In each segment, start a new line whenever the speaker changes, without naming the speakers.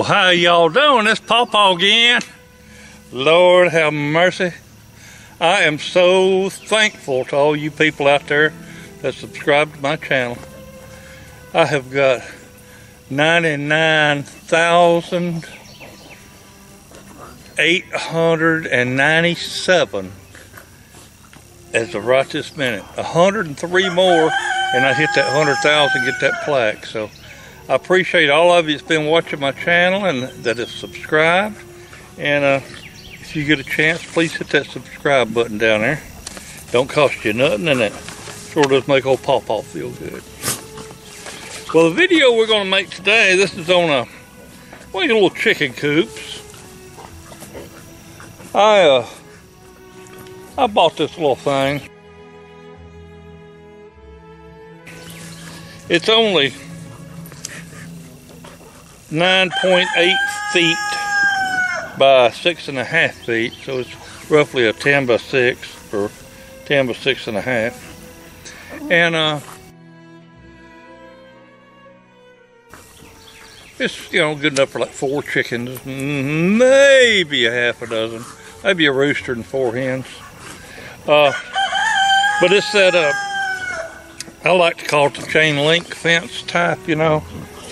Well, how y'all doing? It's Pawpaw again. Lord have mercy. I am so thankful to all you people out there that subscribe to my channel. I have got 99,897 as of right this minute. 103 more and I hit that 100,000, get that plaque. So I appreciate all of you that's been watching my channel and that have subscribed. And uh, if you get a chance, please hit that subscribe button down there. Don't cost you nothing, and it sure does make old Pawpaw feel good. Well, the video we're going to make today, this is on a your little chicken coops. I uh, I bought this little thing. It's only 9.8 feet by six and a half feet, so it's roughly a 10 by six or 10 by six and a half. And uh, it's you know good enough for like four chickens, maybe a half a dozen, maybe a rooster and four hens. Uh, but it's set up. I like to call it the chain link fence type, you know.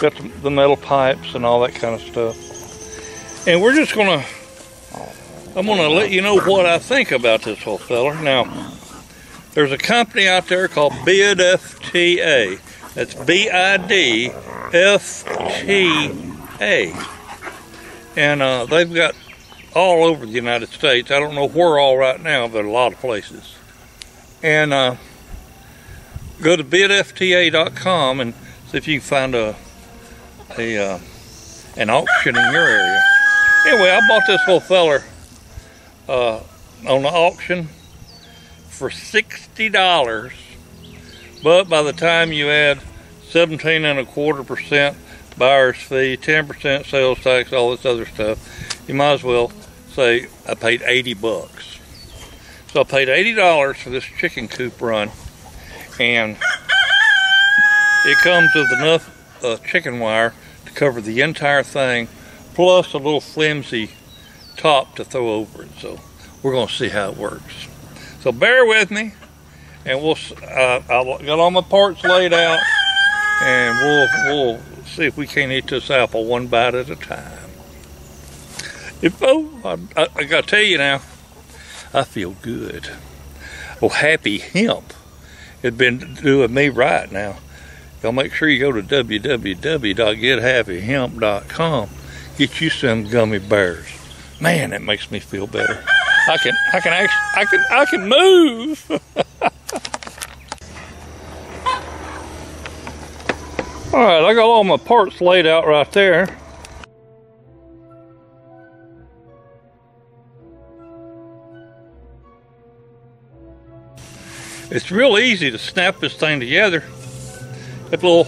Got the, metal pipes and all that kind of stuff. And we're just gonna, I'm gonna let you know what I think about this whole feller. Now, there's a company out there called BID FTA. That's B-I-D-F-T-A. And uh, they've got all over the United States. I don't know where all right now, but a lot of places. And uh, go to bidfta.com and see if you can find a, a uh, an auction in your area. Anyway, I bought this little feller uh, on the auction for $60. But by the time you add 17 and a quarter percent buyer's fee, 10% sales tax, all this other stuff, you might as well say I paid 80 bucks. So I paid $80 for this chicken coop run and it comes with enough uh, chicken wire to cover the entire thing plus a little flimsy top to throw over it. So we're going to see how it works. So bear with me, and we'll. Uh, I got all my parts laid out, and we'll we'll see if we can't eat this apple one bite at a time. If oh, I, I, I got to tell you now, I feel good. Oh, happy hemp has been doing me right now. Y'all make sure you go to www.gethappyhemp.com. Get you some gummy bears. Man, that makes me feel better. I can, I can actually, I can, I can move. all right, I got all my parts laid out right there. It's real easy to snap this thing together. Little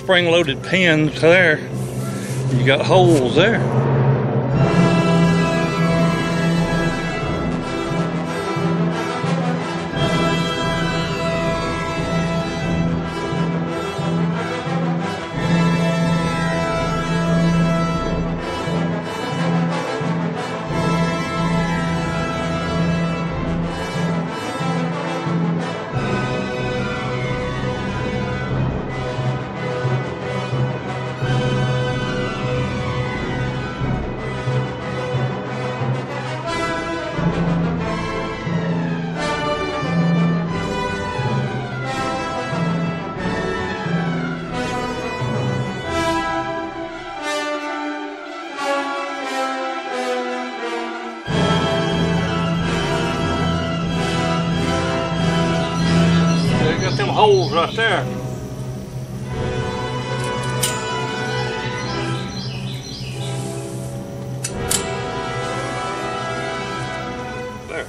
spring-loaded pins there. You got holes there. Right there. There.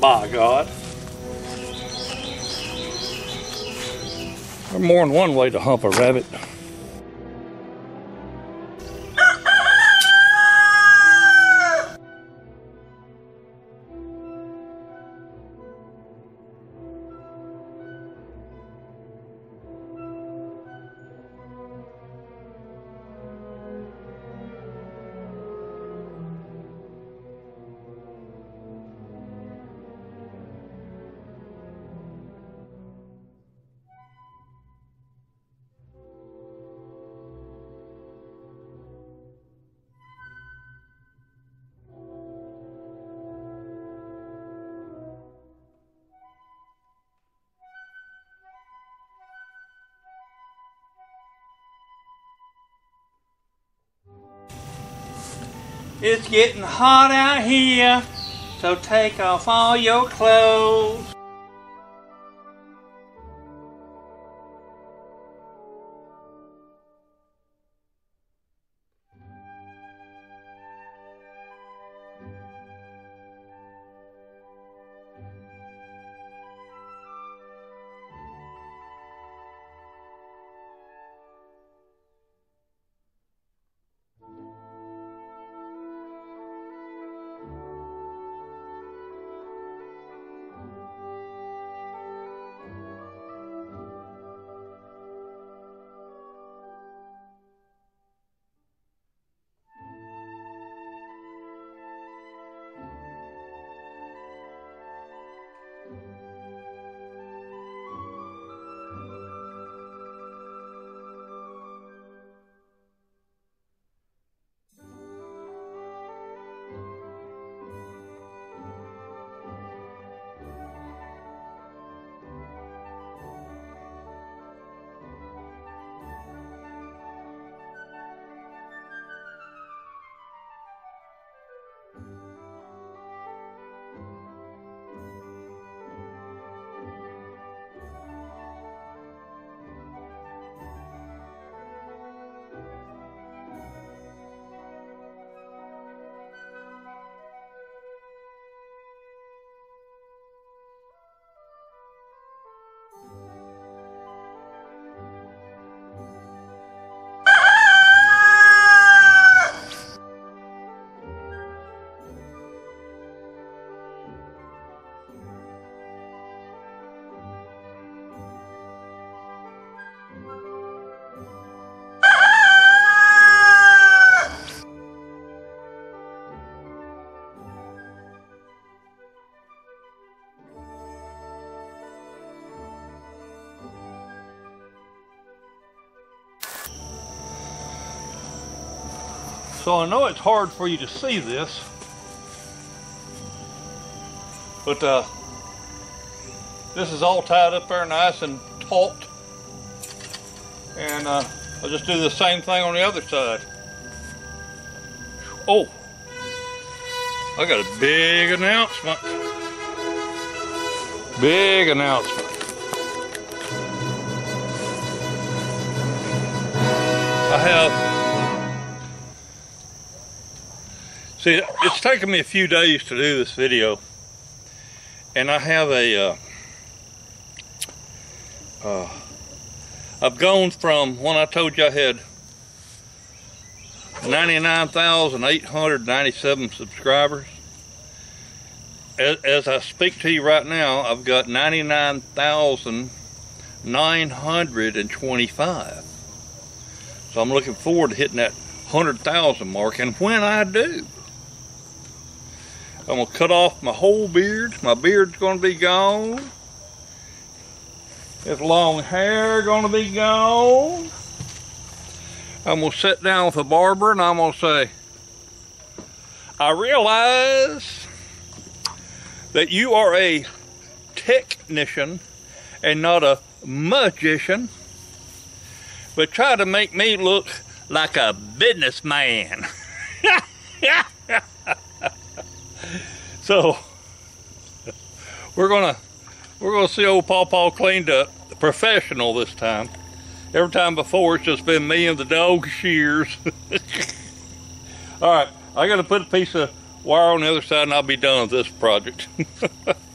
By God. There's more than one way to hump a rabbit. It's getting hot out here, so take off all your clothes. So I know it's hard for you to see this, but uh, this is all tied up there nice and taut. And uh, I'll just do the same thing on the other side. Oh, I got a big announcement. Big announcement. I have See, it's taken me a few days to do this video, and I have a, uh, uh, I've gone from when I told you I had 99,897 subscribers. As, as I speak to you right now, I've got 99,925. So I'm looking forward to hitting that 100,000 mark, and when I do, I'm gonna cut off my whole beard. My beard's gonna be gone. This long hair gonna be gone. I'm gonna sit down with a barber and I'm gonna say, I realize that you are a technician and not a magician, but try to make me look like a businessman. So we're gonna we're gonna see old Paw Paw cleaned up, professional this time. Every time before it's just been me and the dog shears. All right, I gotta put a piece of wire on the other side and I'll be done with this project.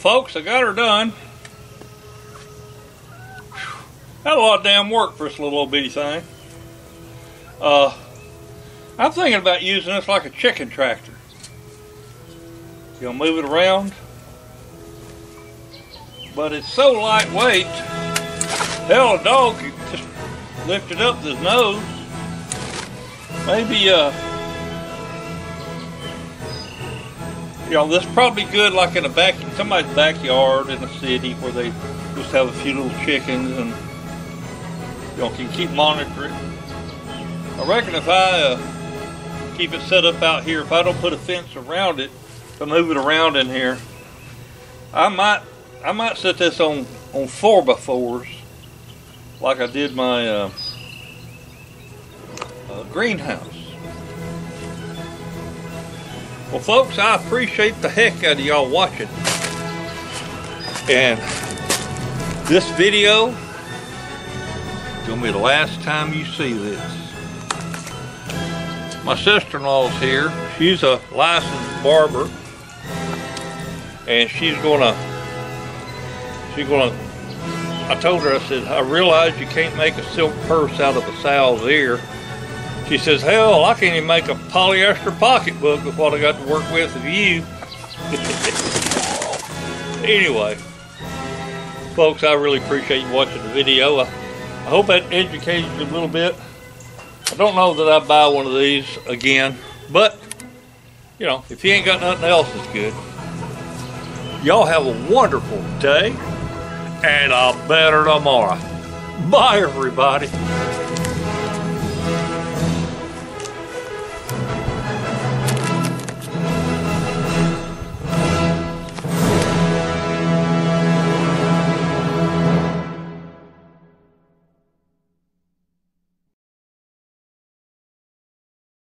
folks, I got her done. Had a lot of damn work for this little old bitty thing. Uh, I'm thinking about using this like a chicken tractor. You know, move it around. But it's so lightweight. Hell, a dog could just lift it up with his nose. Maybe, uh, you know, this probably good like in a back, somebody's backyard in the city where they just have a few little chickens and you know, can keep monitoring. I reckon if I uh, keep it set up out here, if I don't put a fence around it to move it around in here, I might I might set this on on four by fours like I did my uh, uh, greenhouse. Well, folks, I appreciate the heck out of y'all watching. And this video is going to be the last time you see this. My sister-in-law's here. She's a licensed barber. And she's going to, she's going to, I told her, I said, I realize you can't make a silk purse out of a sow's ear. She says, hell, I can't even make a polyester pocketbook with what I got to work with of you. anyway, folks, I really appreciate you watching the video. I, I hope that educated you a little bit. I don't know that I'd buy one of these again, but, you know, if you ain't got nothing else that's good, y'all have a wonderful day and a better tomorrow. Bye, everybody.